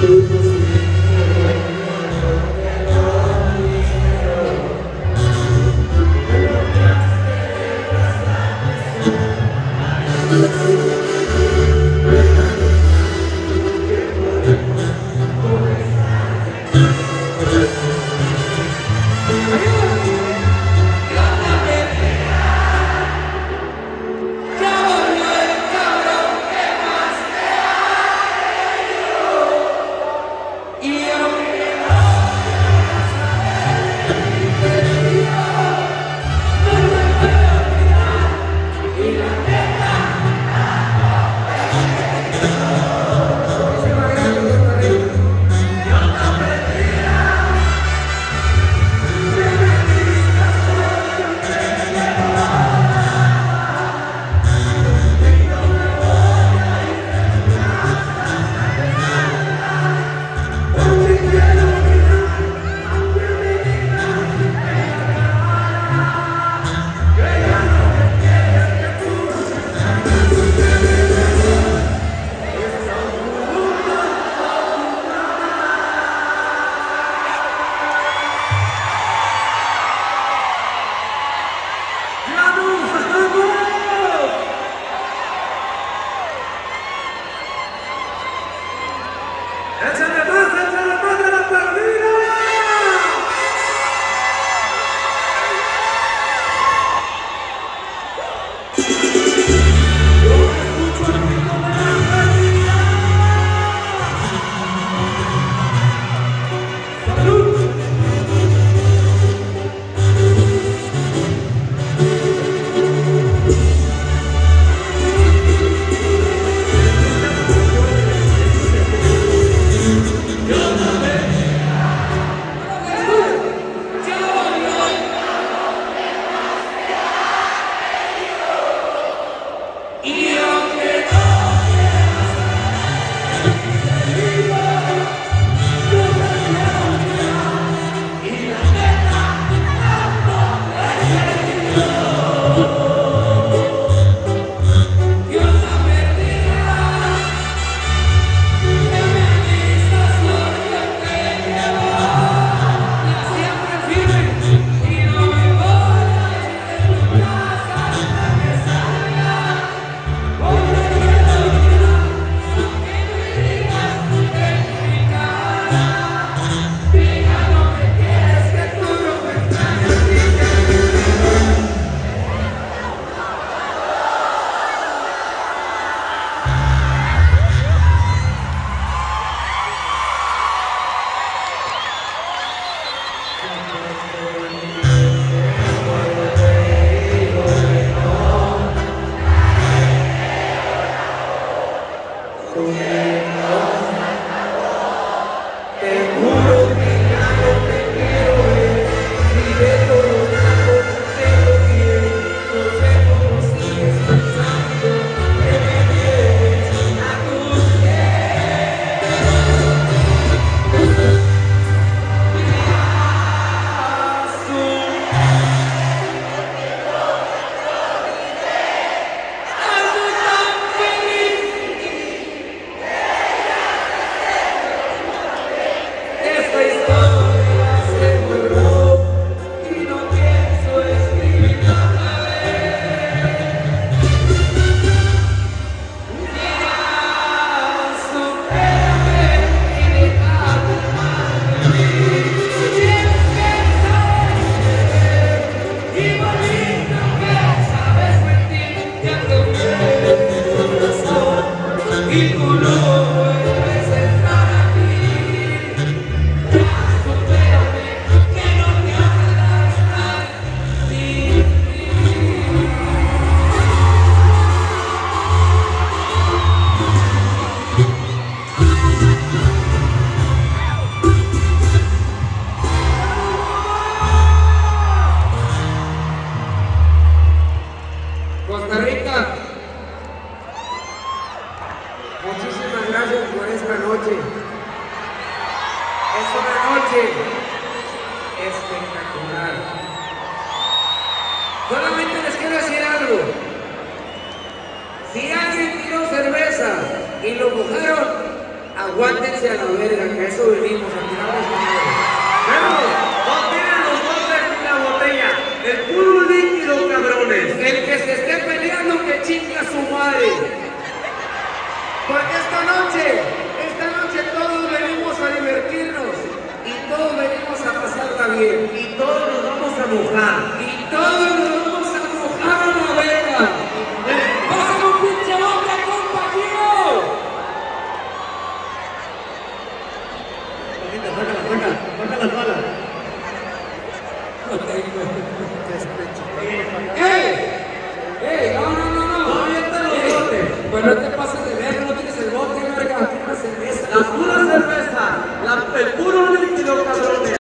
Música Senhor. Es una noche espectacular. Solamente les quiero decir algo. Si alguien tiró cerveza y lo mojaron, aguántense a la verga, que ลูกล่าง